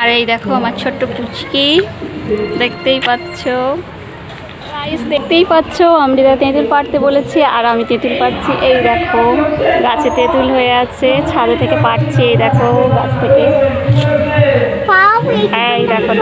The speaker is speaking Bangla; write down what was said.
আর এই দেখো আমার ছোট্ট পুচকি দেখতেই পাচ্ছ। গাইস দেখতেই পাচ্ছ অমৃতা তেঁতুল পাড়তে বলেছি আর আমি তেঁতুল পাড়ছি। এই দেখো গাছে তেঁতুল হয়ে আছে ছাদে থেকে পাড়ছি এই দেখো গাছ থেকে। হ্যাঁ, এই দেখো